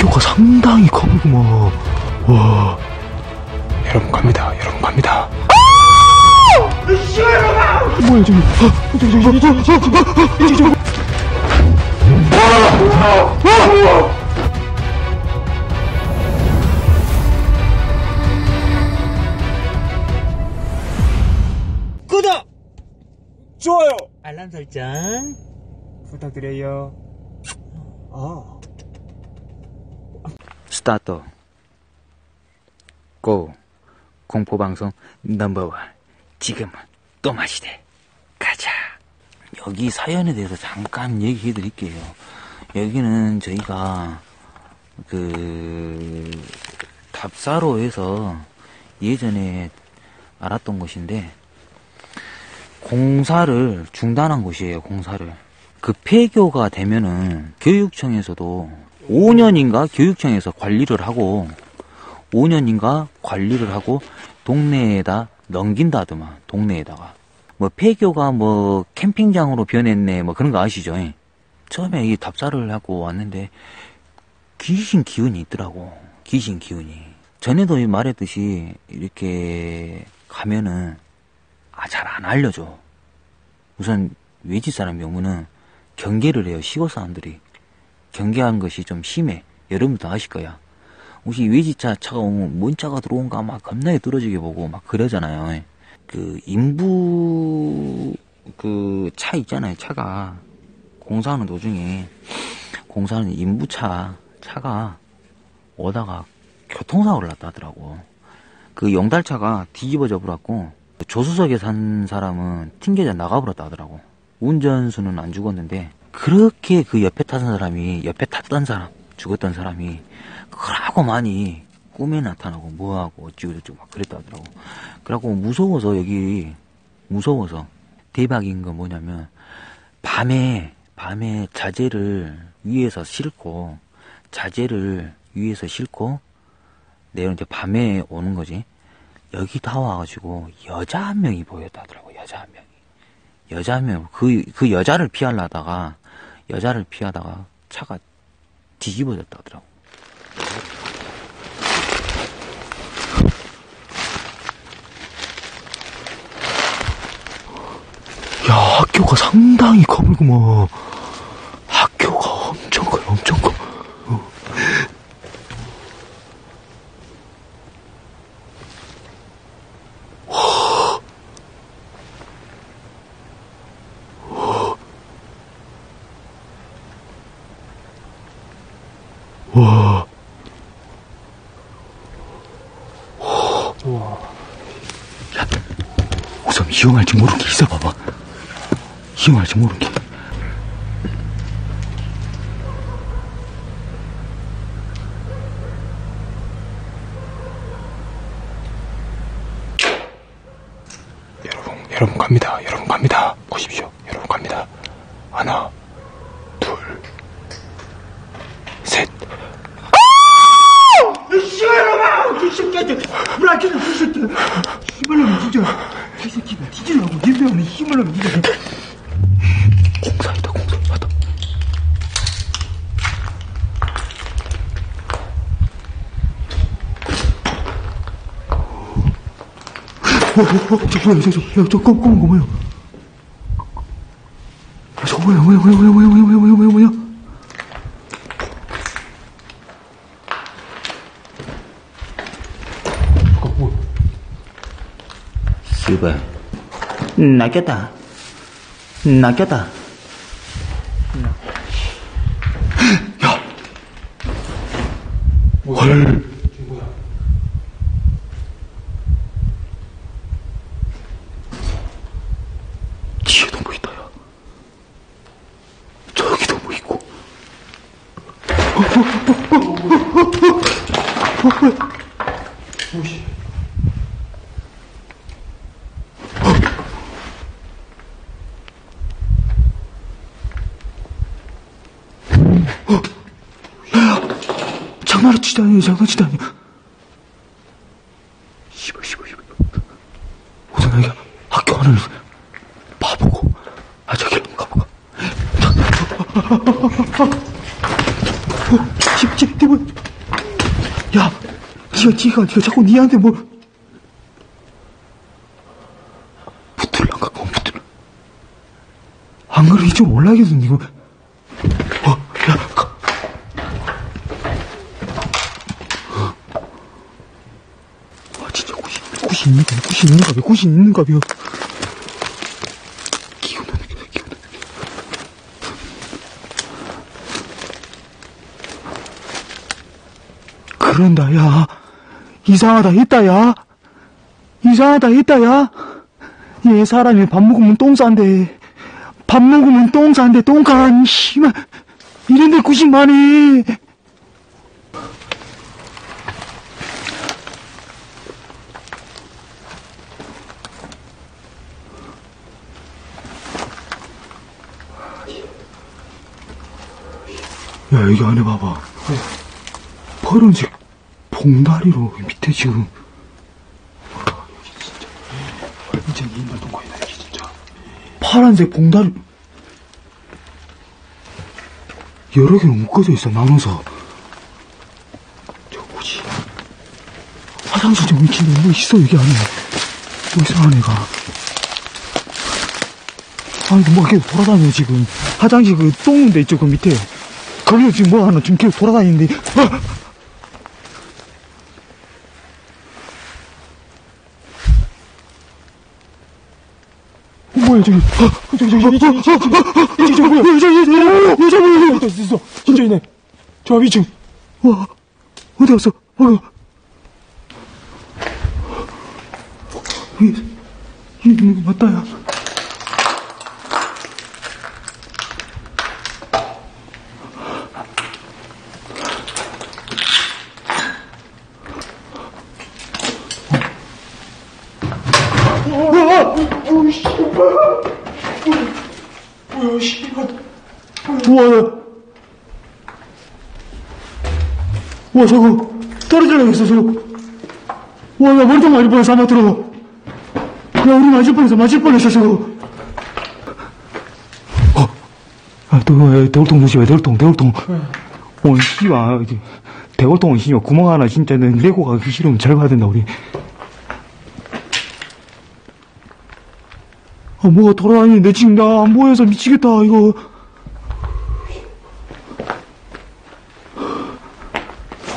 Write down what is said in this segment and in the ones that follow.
학교가 상당히 커구먼. 와. 여러분 갑니다. 여러분 갑니다. 뭐야 저기? 아, 저기 저기 저기 저기 저기 저기 저기. 구독! 좋아요. 알람 설정. 부탁드려요. 아. 스타트. 고. 공포방송 넘버원. 지금은 또 마시대. 가자. 여기 사연에 대해서 잠깐 얘기해 드릴게요. 여기는 저희가 그 답사로에서 예전에 알았던 곳인데 공사를 중단한 곳이에요, 공사를. 그 폐교가 되면은 교육청에서도 5년인가 교육청에서 관리를 하고 5년인가 관리를 하고 동네에다 넘긴다더만, 동네에다가. 뭐 폐교가 뭐 캠핑장으로 변했네, 뭐 그런 거 아시죠? 예. 처음에 이 답사를 하고 왔는데 귀신 기운이 있더라고. 귀신 기운이. 전에도 말했듯이 이렇게 가면은 아, 잘 안 알려줘. 우선 외지 사람 경우는 경계를 해요. 시골 사람들이. 경계한 것이 좀 심해. 여러분도 아실 거야. 혹시 외지차 차가 오면 뭔 차가 들어온가 막 겁나게 떨어지게 보고 막 그러잖아요. 그 인부 그 차 있잖아요. 차가 공사하는 도중에 공사하는 인부차 차가 오다가 교통사고를 났다 하더라고. 그 영달차가 뒤집어져 버렸고 조수석에 산 사람은 튕겨져 나가버렸다 하더라고. 운전수는 안 죽었는데 그렇게 그 옆에 타던 사람이 옆에 탔던 사람 죽었던 사람이 그러고 많이 꿈에 나타나고 뭐하고 어찌고저찌고 막 그랬다 하더라고. 그래갖고 무서워서 여기 무서워서 대박인 건 뭐냐면 밤에 밤에 자재를 위에서 싣고 자재를 위에서 싣고 내일 이제 밤에 오는 거지. 여기 다 와가지고 여자 한 명이 보였다 하더라고 여자 한 명이 여자 한 명 그 그 여자를 피하려다가 여자를 피하다가 차가 뒤집어졌다 하더라고. 야 학교가 상당히 커보구먼 학교가 엄청 커요 엄청 커 어. 와. 야, 우선 이용할지 모르는 게 있어 봐봐. 이용할지 모르는 게. 여러분, 여러분 갑니다. 여러분 갑니다. 보십시오. 여러분 갑니다. 하나, 둘, 셋. 씨발놈아! 이 새끼한테 물안 켜줘, 이 새끼. 씨발놈이 진짜. 이 새끼가 뒤질라고 님배우는 씨발놈이 진짜. 공사이다, 공사. 맞다. 어, 어, 어, 저 뭐야, 저, 저, 야, 저 검, 검은 거 뭐야? 야, 저 뭐야, 뭐야, 뭐야, 뭐야, 뭐야, 뭐야, 뭐야, 뭐야, 뭐야? 저거 뭐야? 씨발. 낚였다. 낚였다. 헐. 뒤에도 뭐 있다, 야. 저기도 뭐 있고. 장난치다 아니야, 장난치다 아니야. 씨발, 씨발, 씨발. 우선 여기 학교 안을 봐보고, 아, 저기 한번 가볼까. 어, 집, 쟤, 대박. 야, 니가, 니가, 니가 자꾸 니한테 뭐. 붙을란 갖고, 붙을. 안 그래, 이쪽 올라가겠어, 니가. 어, 야, 가. 아, 진짜 굿이, 굿이 있는가, 봐, 굿이 있는가, 봐, 굿이 있는가, 봐. 기운 나는 게, 기운 나는 게. 그런다, 야. 이상하다, 있다, 야. 이상하다, 있다, 야. 얘 사람이 밥 먹으면 똥 싼대. 밥 먹으면 똥 싼대, 똥간, 씨발. 이런데 구십만이. 야, 여기 안에 봐봐. 파란색 봉다리로 밑에 지금. 와, 여기 진짜. 완전 옛날 동거이다, 여기 진짜. 파란색 봉다리. 여러 개로 묶어져 있어, 나눠서. 저 뭐지? 화장실 좀 미친데 뭐 있어, 여기 안에. 뭐 이상한 애가. 아니, 뭐 계속 돌아다녀, 지금. 화장실 그 똥인데 있죠, 그 밑에. 거기서 지금 뭐 하나 지금 계속 돌아다니는데. 아! 어, 뭐야, 저기. 아, 저기, 저기, 저기, 저기, 저기, 저기, 저기, 저기, 저기, 저기, 저기, 있어, 있어. 진짜 있네. 저앞 2층. 와, 어디 갔어? 어, 위에, 위에 있는 거 맞다, 야. 어우, 씨발. 뭐야, 씨발. 우와. 우와, 저거. 떨어지려고 저거. 우와, 야, 머리통 맞을 뻔했어, 아마 들어. 야, 우리 맞을 뻔했어, 맞을 뻔했어, 저거. 어. 아, 또, 야, 대골통 조심해, 대골통, 대골통. 어, 씨발. 이제 대골통은 씨발, 구멍 하나 진짜, 내 레고 가기 싫으면 잘 봐야 된다, 우리. 아, 뭐가 돌아다니는데 지금 나 안 보여서 미치겠다, 이거.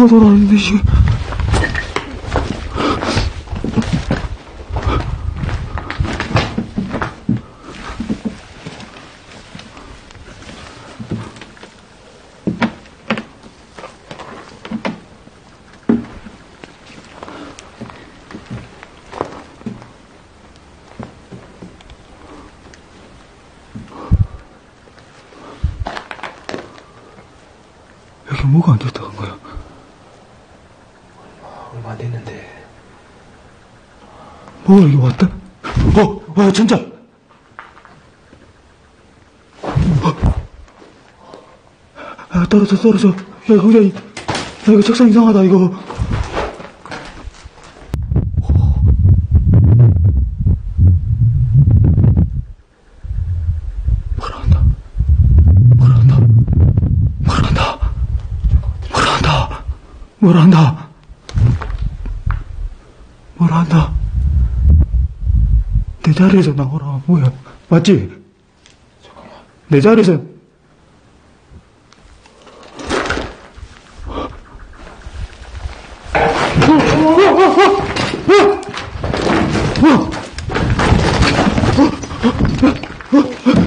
뭐가 돌아다니는데, 지금. 여기 뭐가 안 됐다는 거야? 얼마 안 됐는데. 뭐가 여기 왔다? 어, 와, 진짜! 어. 아, 떨어져, 떨어져. 야, 이- 야, 이거 책상 이상하다, 이거. 뭐라 한다. 뭐라 한다. 뭐라 한다. 뭐라 한다. 뭐라 한다. 뭐라 한다. 내 자리에서 나오라. 뭐야? 맞지? 내 자리에서.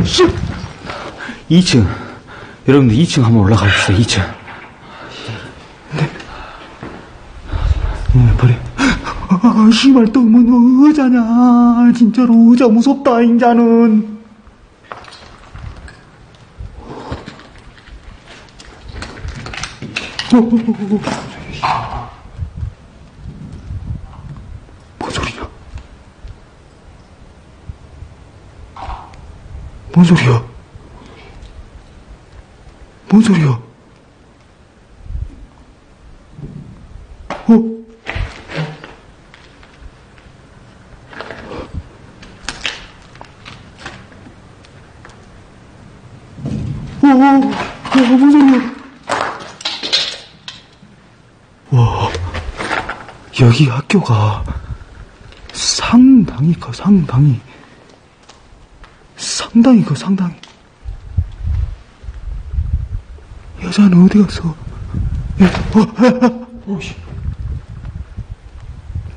씨! 2층. 여러분들 2층 한번 올라가 봅시다. 2층. 네, 버려. 아, 씨발, 또, 뭐, 의자냐. 진짜로, 의자 무섭다, 인자는. 뭔 소리야? 뭔 소리야? 뭔 소리야? 어? 오, 오, 선생님. 와, 여기 학교가 상당히 커, 상당히. 상당히 커, 상당히. 여자는 어디 갔어? 어, 어, 씨.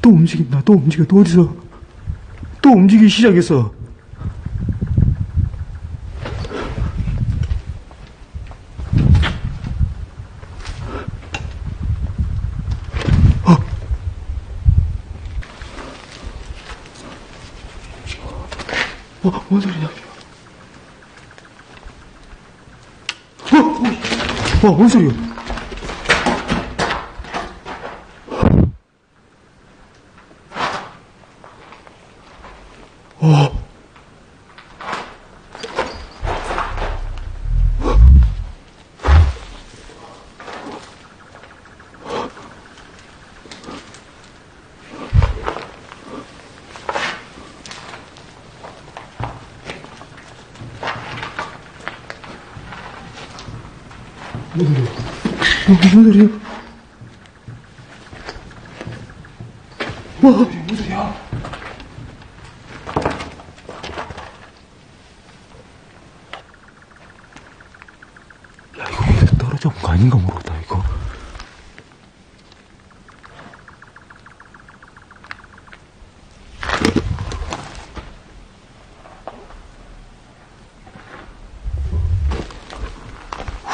또 움직인다, 또 움직여, 또 어디서? 또 움직이기 시작했어. 어, 뭔 소리야? 어, 어, 어, 뭔 소리야? 어. 뭔 소리야? 어, 뭔 소리야? 와, 뭔 소리야? 야, 이거 밑에 떨어져 온 거 아닌가 모르겠다, 이거.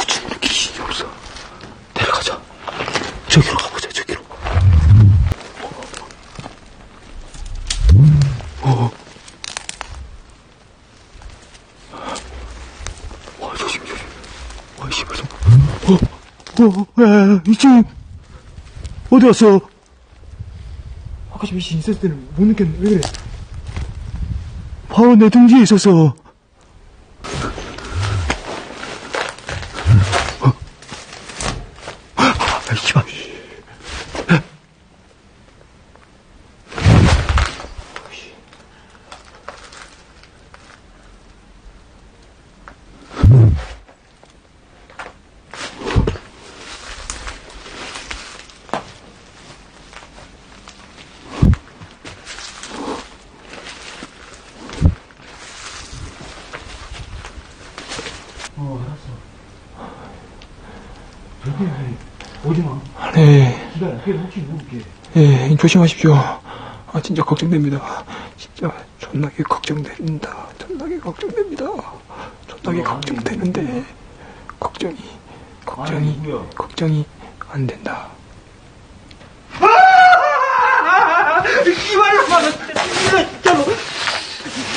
우주는 귀신이 없어. 내려가자. 저기로 가보자, 저기로. 어. 와, 조심, 조심. 와, 씨발, 좀. 어, 어, 야, 야, 이층. 어디 갔어? 아까 저 미신 있었을 때는 못 느꼈는데, 왜 그래? 바로 내 등 뒤에 있었어. 마. 네, 누굴게. 예, 조심하십시오. 아, 진짜 걱정됩니다. 진짜 존나게 걱정된다. 존나게 걱정됩니다. 존나게 걱정되는데, 걱정이, 걱정이, 누구야? 걱정이 안 된다.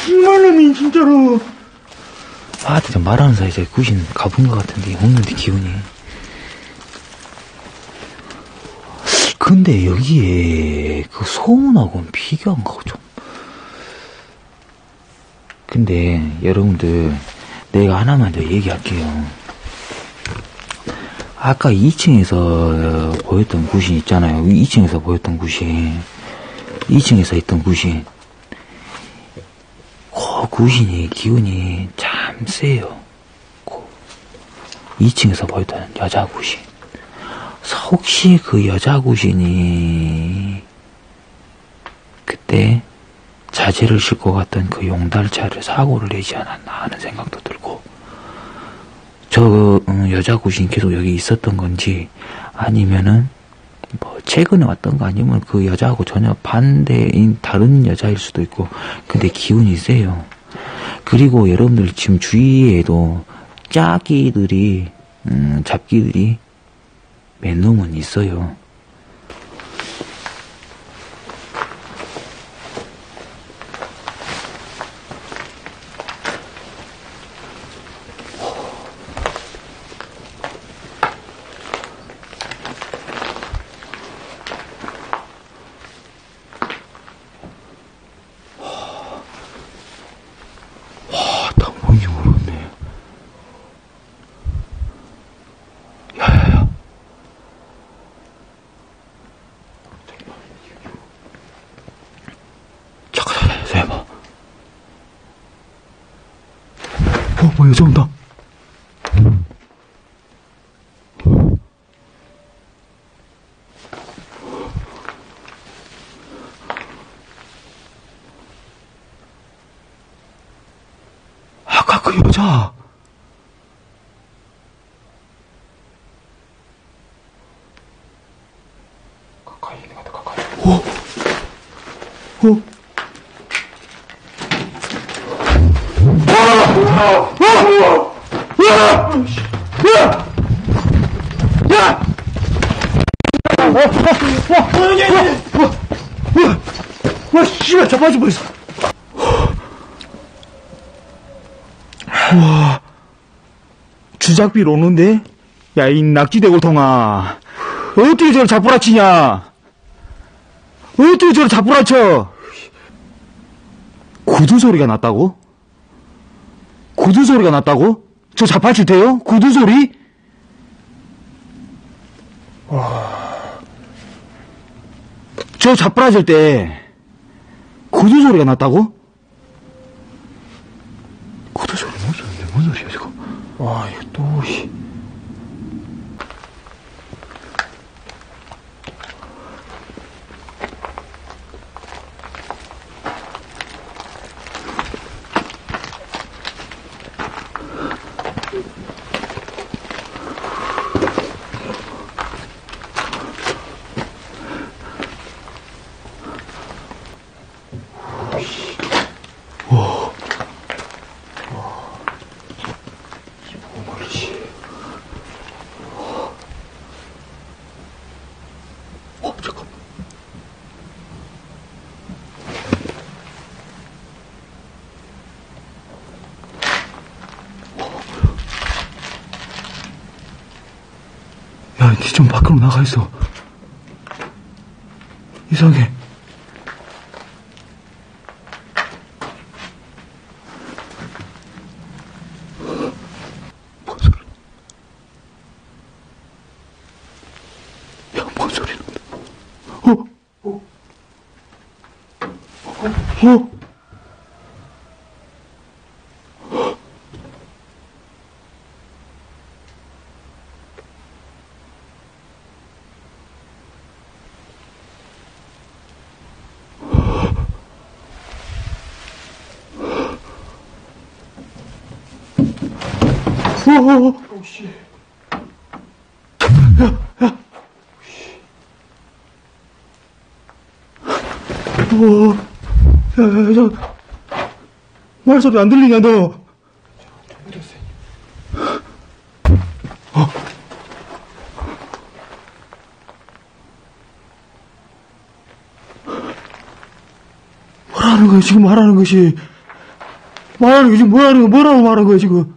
이만놈이 진짜로. 아, 진짜 말하는 사이에 제 구신 가본 것 같은데, 없는데, 기운이. 근데 여기에 그 소문하고는 비교한 좀. 근데 여러분들, 내가 하나만 더 얘기할게요. 아까 2층에서 보였던 구신 있잖아요. 2층에서 보였던 구신. 2층에서 있던 구신. 그 구신이 기운이 참 세요. 그 2층에서 보였던 여자 구신. 혹시 그 여자 구신이 그때 자재를 싣고 갔던 그 용달차를 사고를 내지 않았나 하는 생각도 들고 저 어, 여자 구신 계속 여기 있었던 건지 아니면은 뭐 최근에 왔던 거 아니면 그 여자하고 전혀 반대인 다른 여자일 수도 있고 근데 기운이 세요. 그리고 여러분들 지금 주위에도 짜기들이 음, 잡기들이 몇 놈은 있어요. 어, 뭐 여자 온다. 아까 그 여자. 가까이 있는 것 같아, 가까이. 어? 어? 와, 씨발, 자빠질 뻔했어. 와, 주작비로 오는데? 야, 이 낙지대골통아. 어떻게 저를 자꾸라치냐? 어떻게 저를 자꾸라쳐? 구두 소리가 났다고? 구두 소리가 났다고? 저 자빠질 때요? 구두 소리? 저 자빠질 때 구두 소리가 났다고? 구두 소리 뭔 소리야? 뭔 소리야 지금? 와 이거 또 씨. 어 잠깐. 야, 니 좀 밖으로 나가 있어. 이상해. 뭔 소리? 야, 뭔 소리 난다. 어? 어? 어? 어? 어? 어, 야, 야, 저, 말소리 안 들리냐, 너? 어. 뭐라는 거야, 지금 말하는 것이. 말하는 게 지금 뭐라는 거야, 뭐라고 말하는 거야, 지금.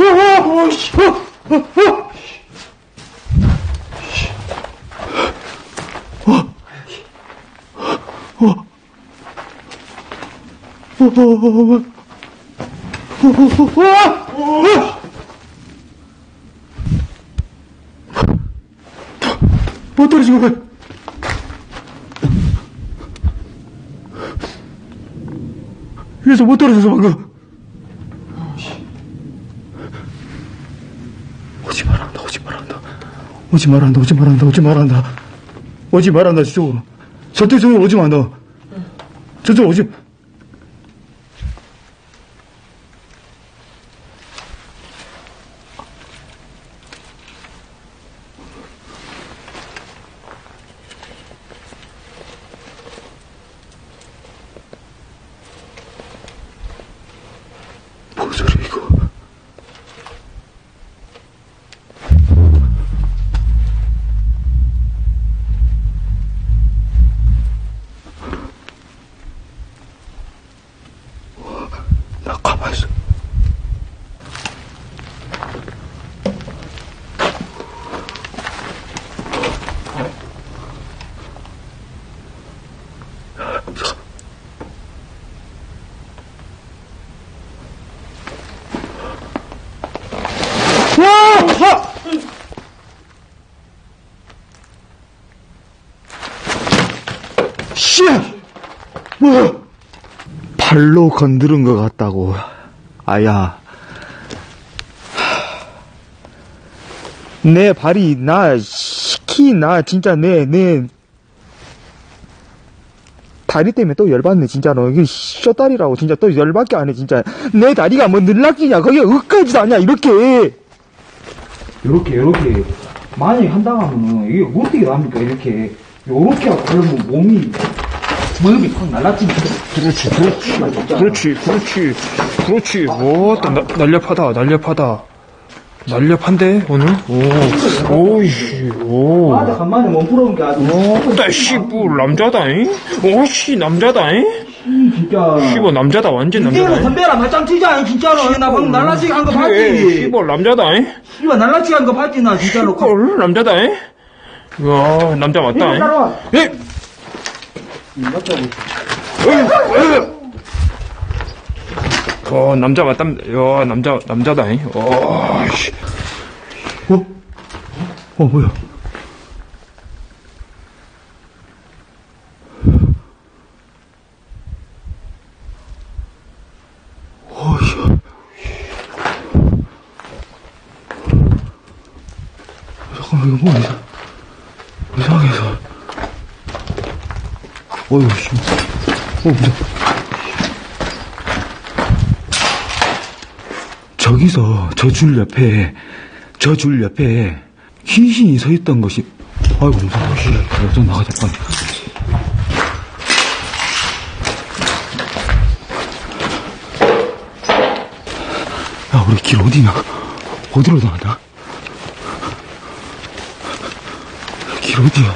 어, 어, 어, 씨, 어, 어, 어. 어, 어, 못 떨어지고 가. 위에서 못 떨어져서 방금. 오지 말한다, 오지 말한다. 오지 말한다, 오지 말한다, 오지 말한다. 오지 말한다, 저쪽으로. 저쪽으로 오지 마, 너. 저쪽 오지. 나 가만히 있어. 씨! 뭐? 발로 건드린 것 같다고. 아야. 내 발이 나 시키 나 진짜 내 내 다리 때문에 또 열받네 진짜로 이게 쇼다리라고 진짜 또 열받게 하네 진짜. 내 다리가 뭐 늘락기냐? 거기 끝까지도 아니야 이렇게. 이렇게 이렇게. 만약에 한다고 하면은 이게 어떻게 나옵니까? 이렇게. 요렇게 하고 그러면 몸이 무릎이 확 날라지면 그렇지, 그렇지, 그렇지, 그렇지, 그렇지. 오, 또 나, 날렵하다, 날렵하다. 날렵한데, 오늘? 오, 오이씨, 오. 맞아 간만에 몸 풀어온 게 아주 나, 씨, 뭐, 남자다잉? 오, 씨, 남자다잉? 진짜 씨발, 남자다, 완전 이때는 남자다잉? 선배랑 맞짱 치자 진짜로 나 방금 날라치기 한 거 봤지 씨발, 남자다잉? 씨발 날라치기 한 거 봤지 나 진짜로 헐, 남자다잉? 와, 남자 맞다잉? 예! 어, 남자 맞다. 야, 남자, 남자다잉. 어, 씨. 어? 어 뭐야 잠깐만 이거 뭐 이상 이상해서 어이구 씨 어, 무서워. 저기서 저 줄 옆에 저 줄 옆에 흰신이 서 있던 것이 아이고 무서워 씨. 야, 좀 나가자 빨리 야. 우리 길 어디냐? 어디로 나가냐 길 어디야